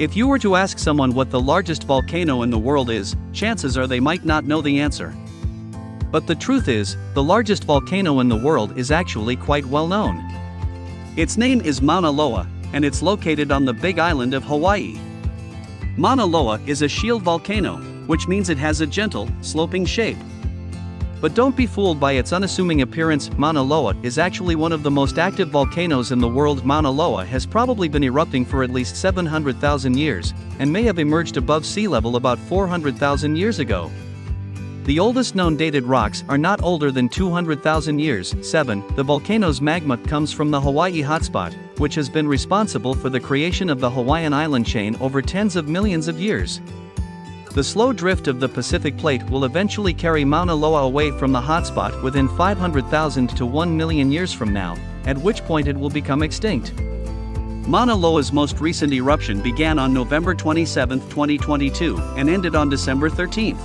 If you were to ask someone what the largest volcano in the world is, chances are they might not know the answer. But the truth is, the largest volcano in the world is actually quite well known. Its name is Mauna Loa, and it's located on the big island of Hawaii. Mauna Loa is a shield volcano, which means it has a gentle, sloping shape. But don't be fooled by its unassuming appearance, Mauna Loa is actually one of the most active volcanoes in the world. Mauna Loa has probably been erupting for at least 700,000 years, and may have emerged above sea level about 400,000 years ago. The oldest known dated rocks are not older than 200,000 years. 7. The volcano's magma comes from the Hawaii hotspot, which has been responsible for the creation of the Hawaiian island chain over tens of millions of years. The slow drift of the Pacific Plate will eventually carry Mauna Loa away from the hotspot within 500,000 to 1 million years from now, at which point it will become extinct. Mauna Loa's most recent eruption began on November 27, 2022, and ended on December 13.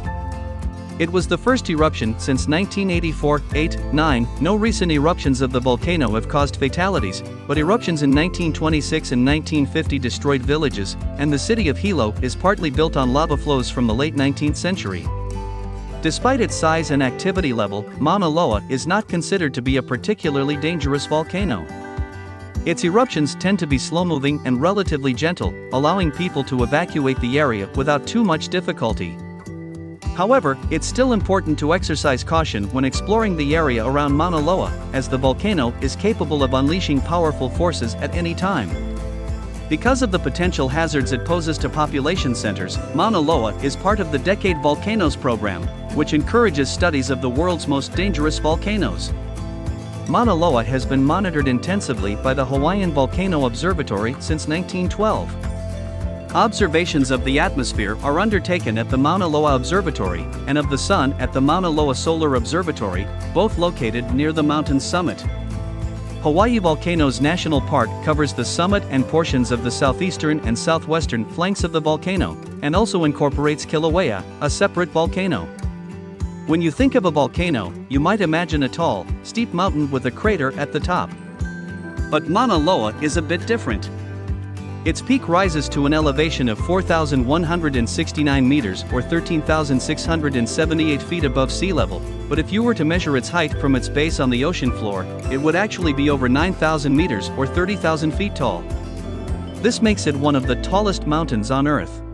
It was the first eruption since 1984 8 9. No recent eruptions of the volcano have caused fatalities, but eruptions in 1926 and 1950 destroyed villages, and the city of Hilo is partly built on lava flows from the late 19th century. Despite its size and activity level, Mauna Loa is not considered to be a particularly dangerous volcano. Its eruptions tend to be slow-moving and relatively gentle, allowing people to evacuate the area without too much difficulty. However, it's still important to exercise caution when exploring the area around Mauna Loa, as the volcano is capable of unleashing powerful forces at any time. Because of the potential hazards it poses to population centers, Mauna Loa is part of the Decade Volcanoes program, which encourages studies of the world's most dangerous volcanoes. Mauna Loa has been monitored intensively by the Hawaiian Volcano Observatory since 1912. Observations of the atmosphere are undertaken at the Mauna Loa Observatory and of the Sun at the Mauna Loa Solar Observatory, both located near the mountain's summit. Hawaii Volcanoes National Park covers the summit and portions of the southeastern and southwestern flanks of the volcano, and also incorporates Kilauea, a separate volcano. When you think of a volcano, you might imagine a tall, steep mountain with a crater at the top. But Mauna Loa is a bit different. Its peak rises to an elevation of 4,169 meters or 13,678 feet above sea level, but if you were to measure its height from its base on the ocean floor, it would actually be over 9,000 meters or 30,000 feet tall. This makes it one of the tallest mountains on Earth.